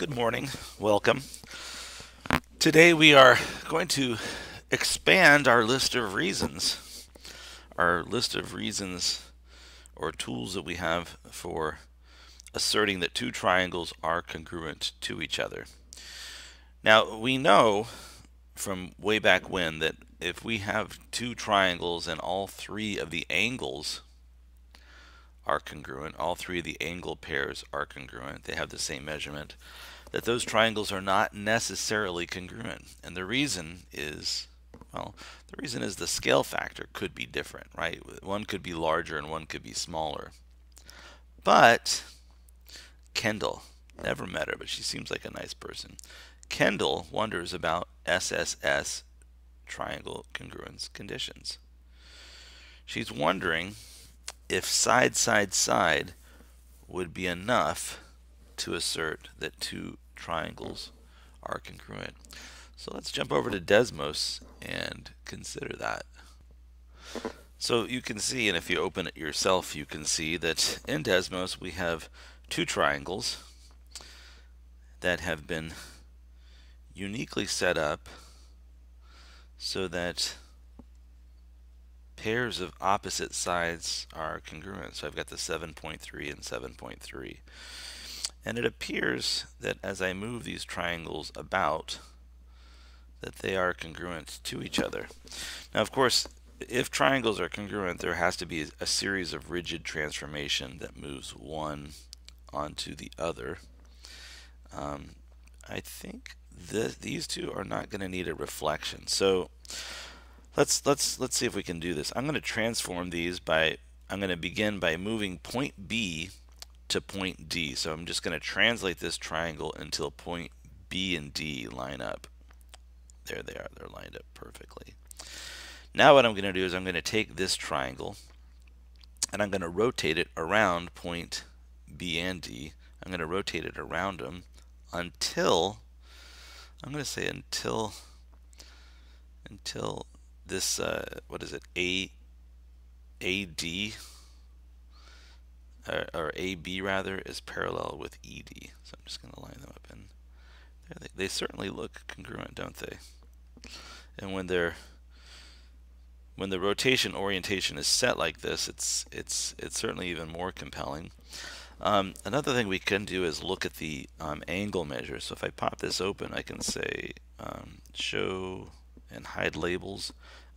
Good morning. Welcome. Today we are going to expand our list of reasons. Our list of reasons or tools that we have for asserting that two triangles are congruent to each other. Now we know from way back when that if we have two triangles and all three of the angles are congruent, all three of the angle pairs are congruent, they have the same measurement, that those triangles are not necessarily congruent. And the reason is, well, the reason is the scale factor could be different, right? One could be larger and one could be smaller. But Kendall, never met her, but she seems like a nice person. Kendall wonders about SSS triangle congruence conditions. She's wondering if side, side, side would be enough to assert that two triangles are congruent. So let's jump over to Desmos and consider that. So you can see, and if you open it yourself, you can see that in Desmos we have two triangles that have been uniquely set up so that pairs of opposite sides are congruent. So I've got the 7.3 and 7.3. And it appears that as I move these triangles about, that they are congruent to each other. Now, of course, if triangles are congruent, there has to be a series of rigid transformation that moves one onto the other. Um, I think the, these two are not going to need a reflection. So let's let's let's see if we can do this. I'm going to transform these by I'm going to begin by moving point B to point D. So I'm just going to translate this triangle until point B and D line up. There they are. They're lined up perfectly. Now what I'm going to do is I'm going to take this triangle and I'm going to rotate it around point B and D. I'm going to rotate it around them until I'm going to say until until this uh, what is it A AD or, or AB rather is parallel with ED. So I'm just going to line them up and they, they certainly look congruent, don't they? And when they're when the rotation orientation is set like this, it's it's it's certainly even more compelling. Um, another thing we can do is look at the um, angle measure. So if I pop this open, I can say um, show and hide labels.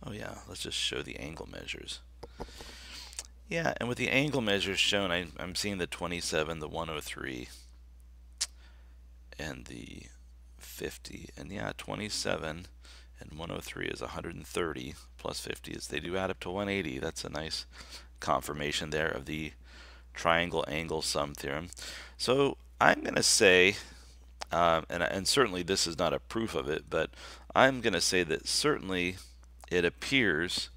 Oh yeah, let's just show the angle measures. Yeah, and with the angle measures shown, I, I'm seeing the 27, the 103, and the 50. And yeah, 27 and 103 is 130 plus 50 is they do add up to 180. That's a nice confirmation there of the triangle angle sum theorem. So I'm going to say, um, and, and certainly this is not a proof of it, but I'm going to say that certainly it appears,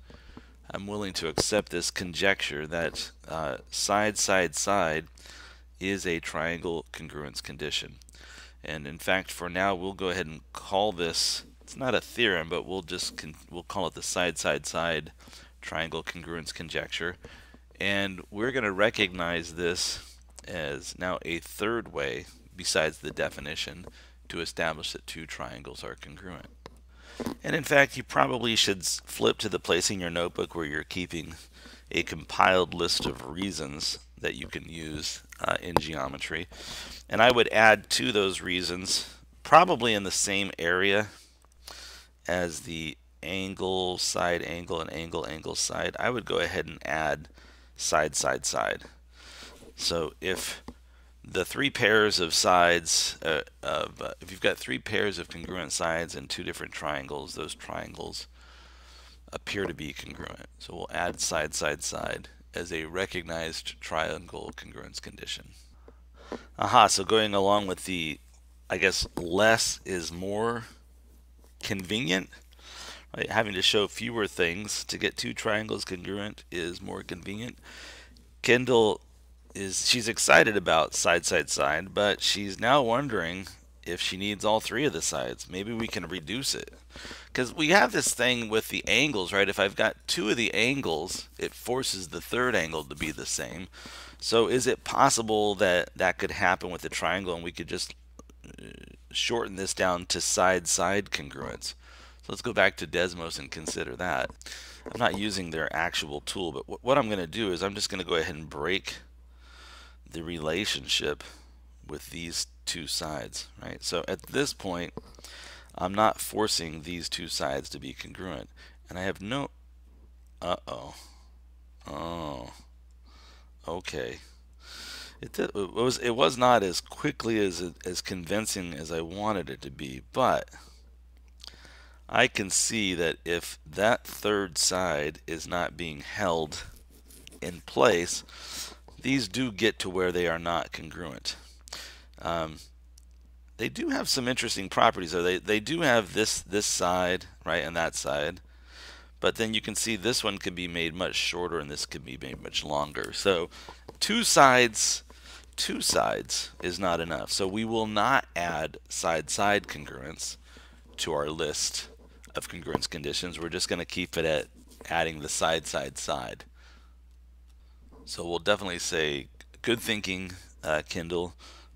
I'm willing to accept this conjecture that uh, side, side, side is a triangle congruence condition. And in fact, for now, we'll go ahead and call this, it's not a theorem, but we'll just, we'll call it the side, side, side triangle congruence conjecture. And we're going to recognize this as now a third way, besides the definition, to establish that two triangles are congruent. And in fact, you probably should flip to the place in your notebook where you're keeping a compiled list of reasons that you can use uh, in geometry. And I would add to those reasons, probably in the same area as the angle, side angle, and angle, angle, side, I would go ahead and add side, side, side. So if the three pairs of sides, uh, of, uh, if you've got three pairs of congruent sides and two different triangles, those triangles appear to be congruent. So we'll add side, side, side as a recognized triangle congruence condition. Aha, so going along with the, I guess, less is more convenient. Right? Having to show fewer things to get two triangles congruent is more convenient. Kendall is she's excited about side side side, but she's now wondering if she needs all three of the sides. Maybe we can reduce it. Because we have this thing with the angles, right? If I've got two of the angles, it forces the third angle to be the same. So is it possible that that could happen with the triangle and we could just uh, shorten this down to side-side congruence. So let's go back to Desmos and consider that. I'm not using their actual tool, but what I'm going to do is I'm just going to go ahead and break the relationship with these two sides, right? So at this point, I'm not forcing these two sides to be congruent. And I have no, uh-oh, oh, okay. It, it was it was not as quickly as as convincing as I wanted it to be, but I can see that if that third side is not being held in place, these do get to where they are not congruent. Um, they do have some interesting properties though. They they do have this this side right and that side, but then you can see this one can be made much shorter and this can be made much longer. So two sides two sides is not enough. So we will not add side-side congruence to our list of congruence conditions. We're just going to keep it at adding the side-side-side. So we'll definitely say good thinking, uh, Kendall,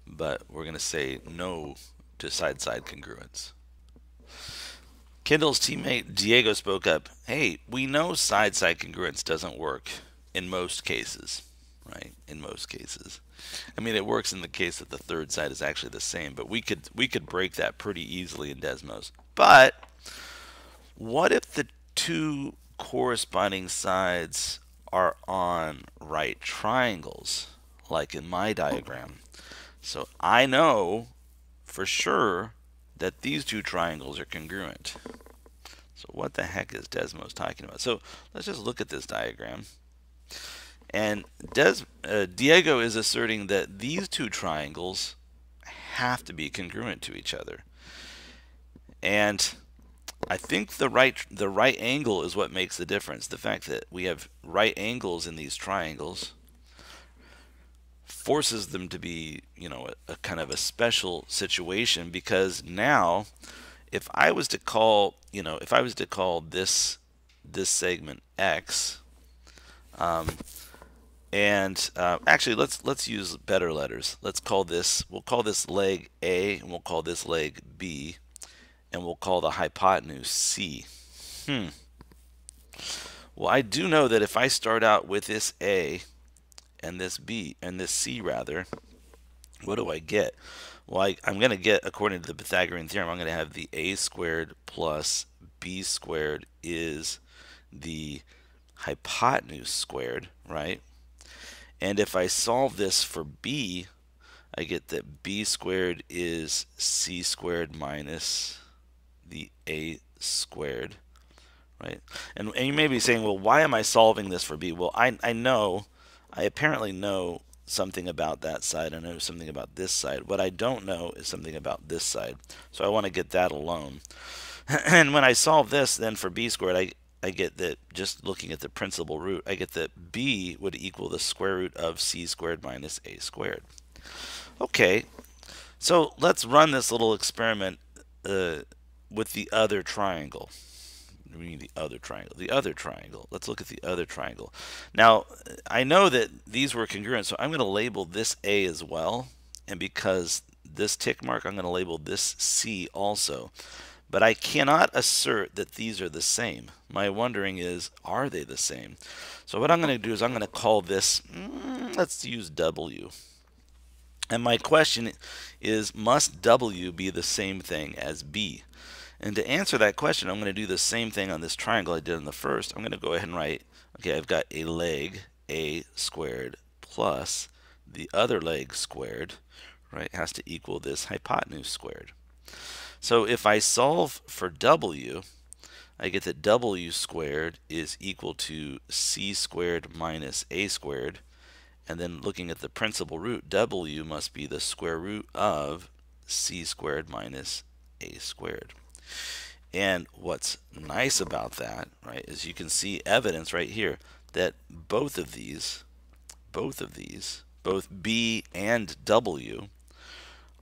but we're going to say no to side-side congruence. Kendall's teammate Diego spoke up, hey, we know side-side congruence doesn't work in most cases, right? In most cases. I mean, it works in the case that the third side is actually the same, but we could we could break that pretty easily in Desmos. But what if the two corresponding sides are on right triangles, like in my diagram? So I know for sure that these two triangles are congruent. So what the heck is Desmos talking about? So let's just look at this diagram. And Des, uh, Diego is asserting that these two triangles have to be congruent to each other. And I think the right the right angle is what makes the difference. The fact that we have right angles in these triangles forces them to be, you know, a, a kind of a special situation because now if I was to call, you know, if I was to call this this segment X, um, and uh, actually, let's let's use better letters. Let's call this, we'll call this leg A, and we'll call this leg B, and we'll call the hypotenuse C. Hmm. Well, I do know that if I start out with this A and this B, and this C rather, what do I get? Well, I, am going to get, according to the Pythagorean theorem, I'm going to have the A squared plus B squared is the hypotenuse squared, right? And if I solve this for b, I get that b squared is c squared minus the a squared, right? And, and you may be saying, well, why am I solving this for b? Well, I, I know, I apparently know something about that side. I know something about this side. What I don't know is something about this side. So I want to get that alone. and when I solve this, then for b squared, I, I get that just looking at the principal root, I get that b would equal the square root of c squared minus a squared. Okay, so let's run this little experiment uh, with the other triangle. We the other triangle. The other triangle. Let's look at the other triangle. Now, I know that these were congruent, so I'm going to label this A as well. And because this tick mark, I'm going to label this C also. But I cannot assert that these are the same. My wondering is, are they the same? So what I'm going to do is I'm going to call this, mm, let's use W. And my question is, must W be the same thing as B? And to answer that question, I'm going to do the same thing on this triangle I did in the first. I'm going to go ahead and write, okay, I've got a leg, A squared, plus the other leg squared, right, has to equal this hypotenuse squared. So if I solve for w, I get that w squared is equal to c squared minus a squared. And then looking at the principal root, w must be the square root of c squared minus a squared. And what's nice about that, right, is you can see evidence right here that both of these, both of these, both b and w,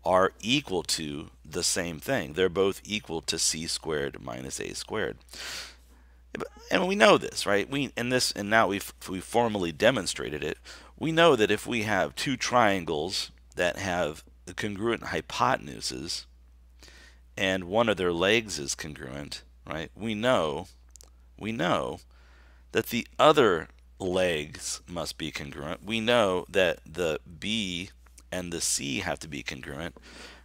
are equal to the same thing. They're both equal to c squared minus a squared. And we know this, right? We and this and now we've we formally demonstrated it. We know that if we have two triangles that have congruent hypotenuses, and one of their legs is congruent, right? We know, we know that the other legs must be congruent. We know that the B and the C have to be congruent.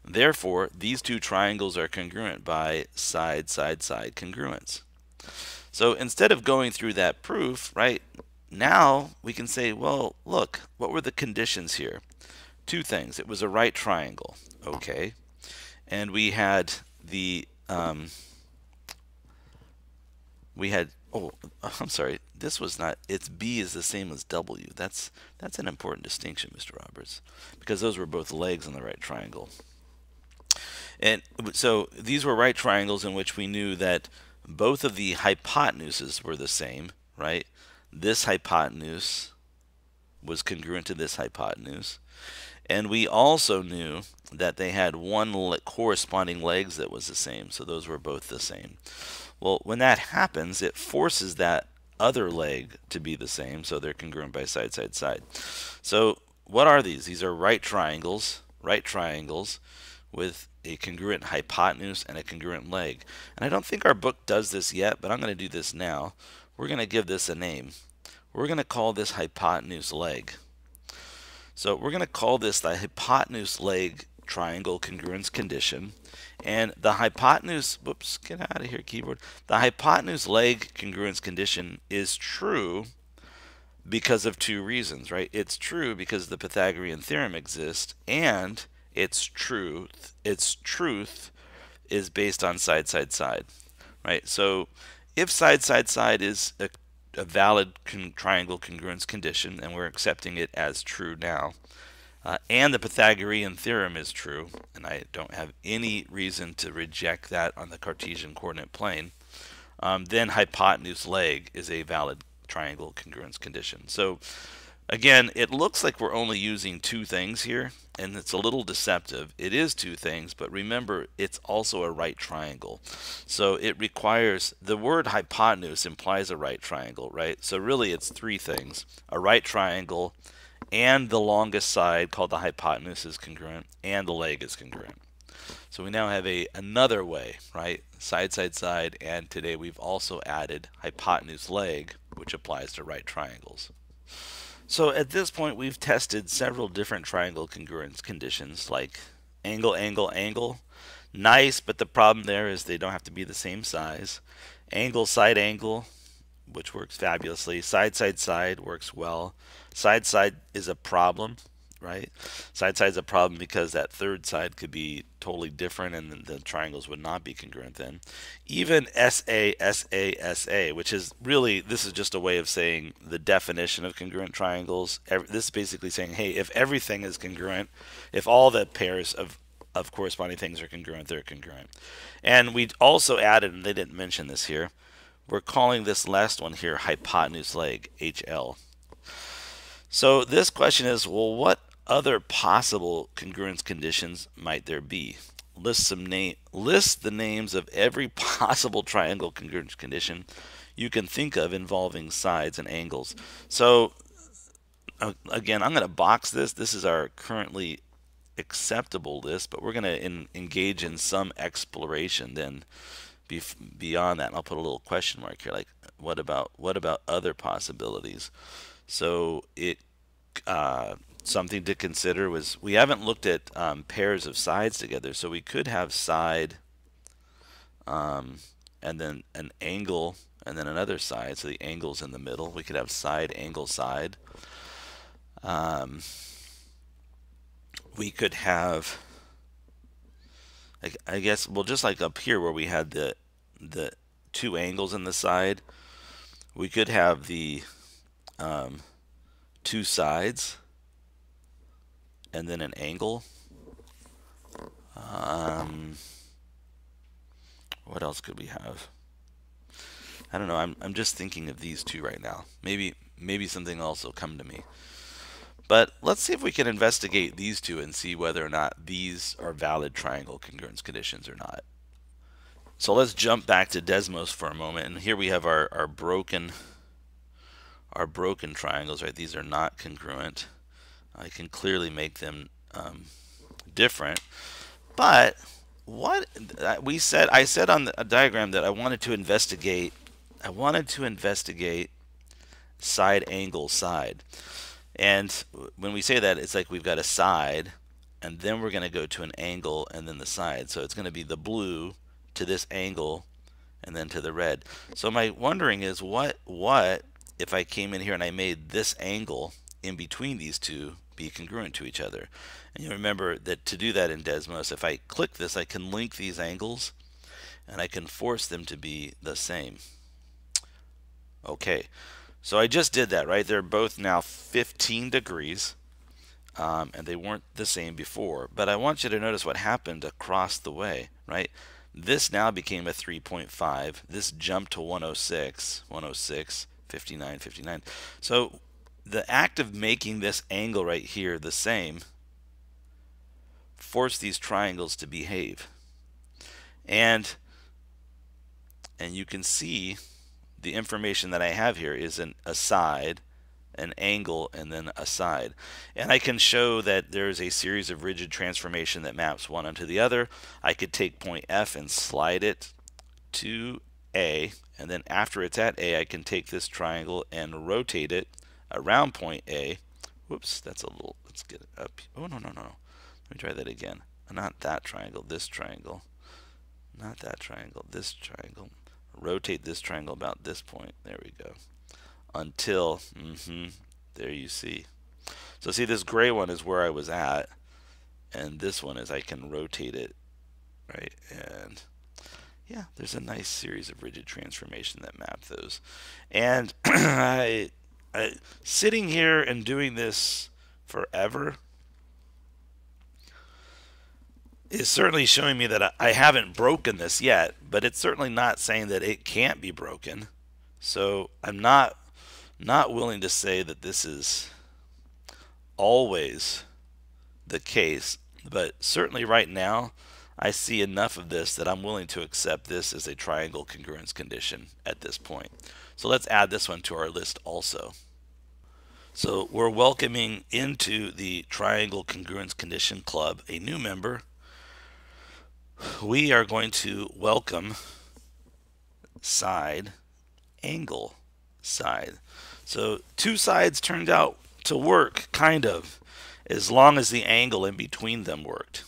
Therefore, these two triangles are congruent by side, side, side congruence. So instead of going through that proof, right, now we can say, well, look, what were the conditions here? Two things. It was a right triangle, okay, and we had the, um, we had, oh, I'm sorry, this was not, it's B is the same as W. That's, that's an important distinction, Mr. Roberts, because those were both legs on the right triangle. And so these were right triangles in which we knew that both of the hypotenuses were the same, right? This hypotenuse was congruent to this hypotenuse. And we also knew that they had one corresponding legs that was the same, so those were both the same. Well, when that happens, it forces that other leg to be the same, so they're congruent by side, side, side. So what are these? These are right triangles, right triangles with a congruent hypotenuse and a congruent leg. And I don't think our book does this yet, but I'm going to do this now. We're going to give this a name. We're going to call this hypotenuse leg. So we're going to call this the hypotenuse leg triangle congruence condition. And the hypotenuse, whoops, get out of here keyboard. The hypotenuse leg congruence condition is true because of two reasons, right? It's true because the Pythagorean theorem exists and its truth its truth is based on side side side right so if side side side is a, a valid triangle congruence condition and we're accepting it as true now. Uh, and the Pythagorean theorem is true and I don't have any reason to reject that on the Cartesian coordinate plane. Um, then hypotenuse leg is a valid triangle congruence condition. So Again, it looks like we're only using two things here, and it's a little deceptive. It is two things, but remember, it's also a right triangle. So it requires, the word hypotenuse implies a right triangle, right? So really it's three things. A right triangle, and the longest side, called the hypotenuse, is congruent, and the leg is congruent. So we now have a another way, right? Side, side, side, and today we've also added hypotenuse leg, which applies to right triangles. So at this point, we've tested several different triangle congruence conditions like angle, angle, angle. Nice, but the problem there is they don't have to be the same size. Angle, side angle, which works fabulously. Side, side, side works well. Side, side is a problem right? Side side is a problem because that third side could be totally different and the, triangles would not be congruent then. Even SA, SA, SA, which is really, this is just a way of saying the definition of congruent triangles. This is basically saying, hey, if everything is congruent, if all the pairs of of corresponding things are congruent, they're congruent. And we also added, and they didn't mention this here, we're calling this last one here hypotenuse leg, HL. So this question is, well, what other possible congruence conditions might there be? List some name list the names of every possible triangle congruence condition you can think of involving sides and angles. So uh, again, I'm going to box this. This is our currently acceptable list, but we're going to engage in some exploration then beyond that. And I'll put a little question mark here, like what about what about other possibilities? So it uh, something to consider was we haven't looked at um, pairs of sides together, so we could have side um, and then an angle and then another side, so the angle's in the middle. We could have side, angle, side. Um, we could have, I, I guess, well, just like up here where we had the the two angles in the side, we could have the um, two sides and then an angle. Um, what else could we have? I don't know. I'm I'm just thinking of these two right now. Maybe maybe something else will come to me. But let's see if we can investigate these two and see whether or not these are valid triangle congruence conditions or not. So let's jump back to Desmos for a moment. And here we have our, our broken our broken triangles, right? These are not congruent. I can clearly make them um, different. But what we said I said on the diagram that I wanted to investigate I wanted to investigate side angle side. And when we say that it's like we've got a side and then we're going to go to an angle and then the side. So it's going to be the blue to this angle and then to the red. So my wondering is what what if I came in here and I made this angle in between these two be congruent to each other. And you remember that to do that in Desmos, if I click this, I can link these angles and I can force them to be the same. Okay, so I just did that, right? They're both now 15 degrees. Um, and they weren't the same before. But I want you to notice what happened across the way, right? This now became a 3.5. This jumped to 106, 106, 59, 59. So the act of making this angle right here the same force these triangles to behave. And and you can see the information that I have here is an aside, an angle, and then a side. And I can show that there's a series of rigid transformation that maps one onto the other. I could take point F and slide it to A, and then after it's at A, I can take this triangle and rotate it around point A. Whoops, that's a little, let's get it up. Oh, no, no, no, no. Let me try that again. Not that triangle, this triangle. Not that triangle, this triangle. Rotate this triangle about this point. There we go. Until, mm-hmm, there you see. So see, this gray one is where I was at, and this one is I can rotate it, right? And yeah, there's a nice series of rigid transformation that map those. And I I, sitting here and doing this forever is certainly showing me that I, I haven't broken this yet, but it's certainly not saying that it can't be broken. So I'm not not willing to say that this is always the case, but certainly right now I see enough of this that I'm willing to accept this as a triangle congruence condition at this point. So let's add this one to our list also. So we're welcoming into the Triangle Congruence Condition Club a new member. We are going to welcome side angle side. So two sides turned out to work, kind of, as long as the angle in between them worked.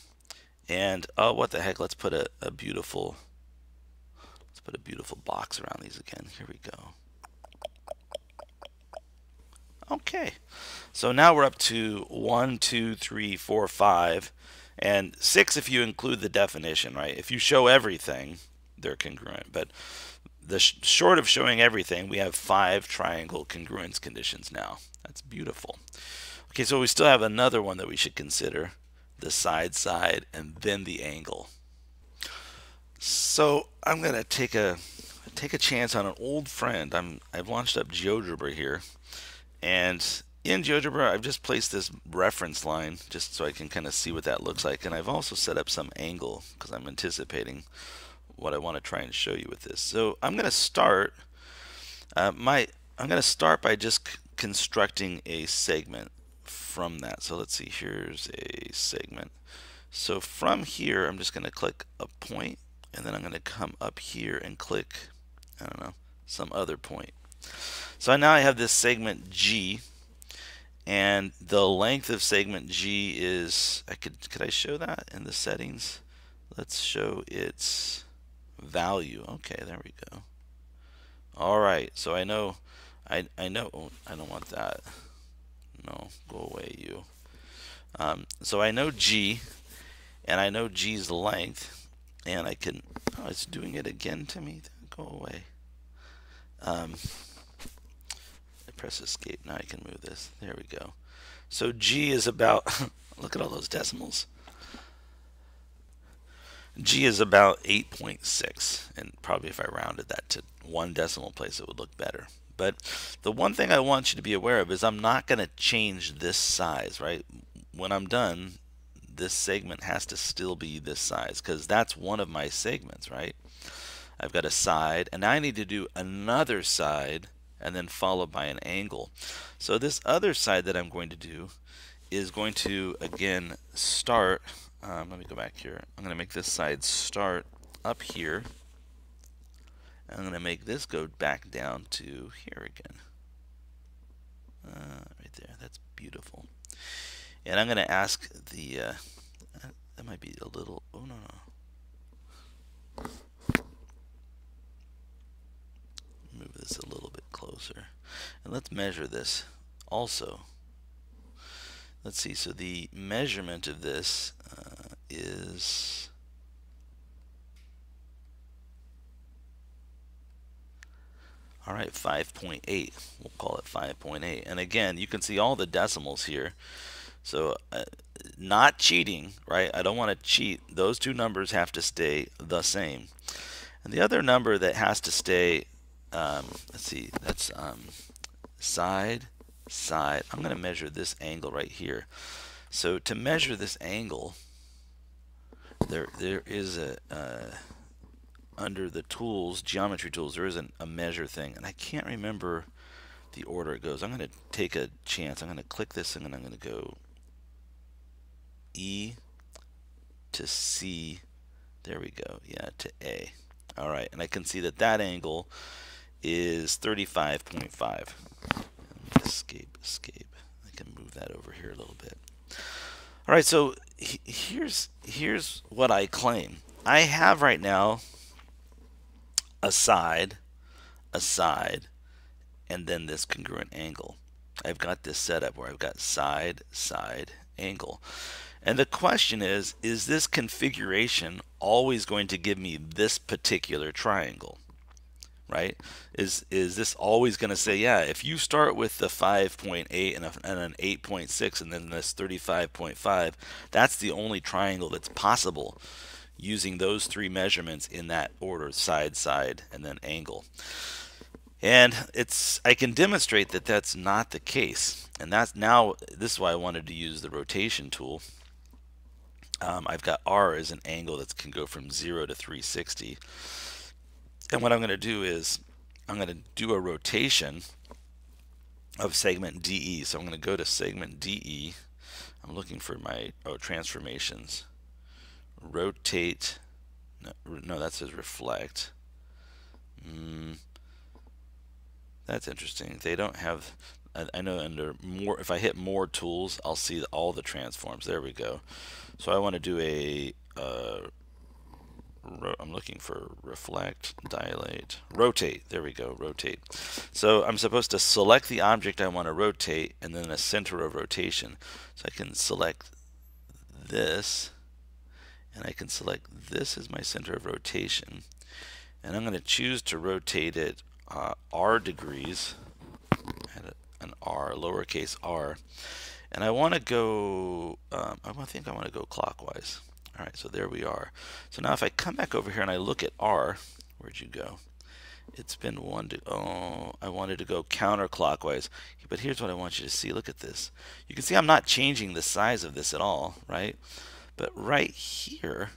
And oh, what the heck? Let's put a, a beautiful let's put a beautiful box around these again. Here we go. Okay, so now we're up to one, two, three, four, five, and six if you include the definition, right? If you show everything, they're congruent. But the sh short of showing everything, we have five triangle congruence conditions now. That's beautiful. Okay, so we still have another one that we should consider, the side side and then the angle. So I'm gonna take a take a chance on an old friend. I'm I've launched up GeoGebra here and in GeoGebra, I've just placed this reference line just so I can kind of see what that looks like. And I've also set up some angle because I'm anticipating what I want to try and show you with this. So I'm to start uh, my I'm going to start by just constructing a segment from that. So let's see, here's a segment. So from here, I'm just going to click a point, and then I'm going to come up here and click, I don't know, some other point. So now I have this segment G and the length of segment G is I could could I show that in the settings let's show its value okay there we go alright so I know I, I know oh, I don't want that no go away you um, so I know G and I know G's length and I can oh it's doing it again to me go away um, press escape. Now I can move this. There we go. So G is about, look at all those decimals. G is about 8.6 and probably if I rounded that to one decimal place it would look better. But the one thing I want you to be aware of is I'm not going to change this size, right? When I'm done, this segment has to still be this size because that's one of my segments, right? I've got a side and I need to do another side and then followed by an angle. So this other side that I'm going to do is going to again start um, let me go back here. I'm going to make this side start up here. I'm going to make this go back down to here again. Uh, right there. That's beautiful. And I'm going to ask the, uh, that might be a little, oh no, no. Move this a little bit closer. And let's measure this also. Let's see, so the measurement of this uh, is All right, 5.8. We'll call it 5.8. And again, you can see all the decimals here. So uh, not cheating, right? I don't want to cheat. Those two numbers have to stay the same. And the other number that has to stay, um, let's see, that's um, side, side. I'm going to measure this angle right here. So to measure this angle, there there is a uh, under the tools, geometry tools, there is an, a measure thing, and I can't remember the order it goes. I'm going to take a chance. I'm going to click this, and then I'm going to go E to C. There we go. Yeah, to A. All right, and I can see that that angle is 35.5. Escape, escape. I can move that over here a little bit. All right, so here's here's what I claim. I have right now a side, a side, and then this congruent angle. I've got this setup where I've got side, side, angle. And the question is, is this configuration always going to give me this particular triangle? Right? Is is this always going to say, yeah, if you start with the 5.8 and, and an 8.6 and then this 35.5, that's the only triangle that's possible using those three measurements in that order, side, side, and then angle. And it's I can demonstrate that that's not the case. And that's now, this is why I wanted to use the rotation tool um, I've got R as an angle that can go from 0 to 360. And what I'm going to do is I'm going to do a rotation of segment DE. So I'm going to go to segment DE. I'm looking for my oh transformations. Rotate. No, no that says reflect. Mm, that's interesting. They don't have. I, know under more. If I hit more tools, I'll see all the transforms. There we go. So I want to do a, uh, I'm looking for reflect, dilate, rotate. There we go, rotate. So I'm supposed to select the object I want to rotate and then a center of rotation. So I can select this and I can select this as my center of rotation. And I'm going to choose to rotate it uh, r degrees, an r, lowercase r. And I want to go, um, I think I want to go clockwise. All right, so there we are. So now if I come back over here and I look at R, where'd you go? It's been one to, oh, I wanted to go counterclockwise. But here's what I want you to see. Look at this. You can see I'm not changing the size of this at all, right? But right here,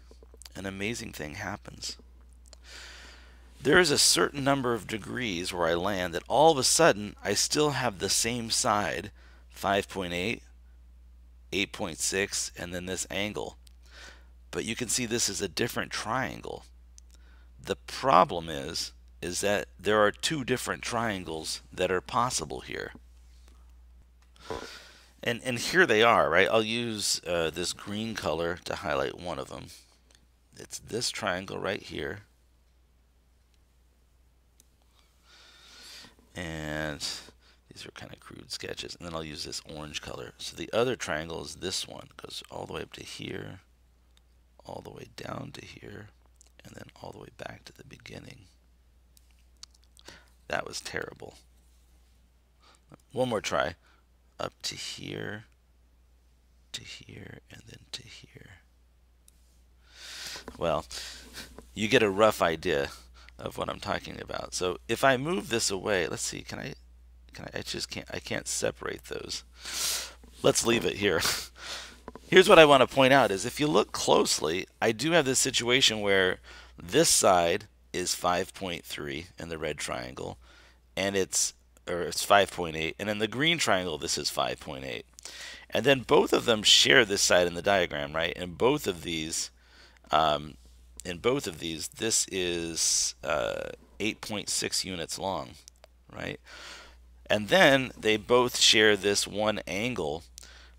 an amazing thing happens. There is a certain number of degrees where I land that all of a sudden I still have the same side 5.8, 8.6, and then this angle. But you can see this is a different triangle. The problem is, is that there are two different triangles that are possible here. And, and here they are, right? I'll use uh, this green color to highlight one of them. It's this triangle right here. And these are kind of crude sketches. And then I'll use this orange color. So the other triangle is this one. Goes all the way up to here, all the way down to here, and then all the way back to the beginning. That was terrible. One more try. Up to here, to here, and then to here. Well, you get a rough idea of what I'm talking about. So if I move this away, let's see, can I can I, I just can't I can't separate those. Let's leave it here. Here's what I want to point out is if you look closely, I do have this situation where this side is 5.3 in the red triangle and it's or it's 5.8 and in the green triangle this is 5.8 And then both of them share this side in the diagram, right? And both of these, um, in both of these, this is uh, 8.6 units long, right? And then they both share this one angle.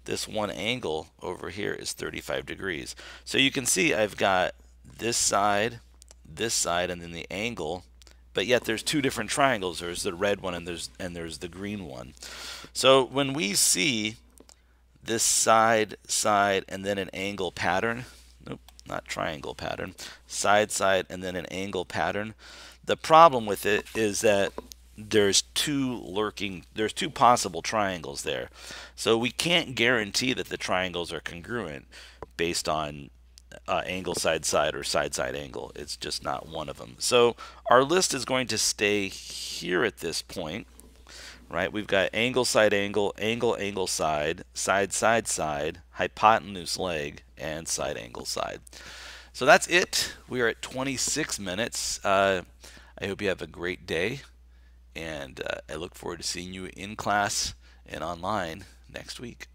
This one angle over here is 35 degrees. So you can see I've got this side, this side, and then the angle but yet there's two different triangles. There's the red one and there's and there's the green one. So when we see this side, side, and then an angle pattern, nope, not triangle pattern, side, side, and then an angle pattern, the problem with it is that there's two lurking, there's two possible triangles there. So we can't guarantee that the triangles are congruent based on uh, angle side side or side side angle. It's just not one of them. So our list is going to stay here at this point, right? We've got angle side angle, angle angle side, side side side, hypotenuse leg, and side angle side. So that's it. We are at 26 minutes. Uh, I hope you have a great day, and uh, I look forward to seeing you in class and online next week.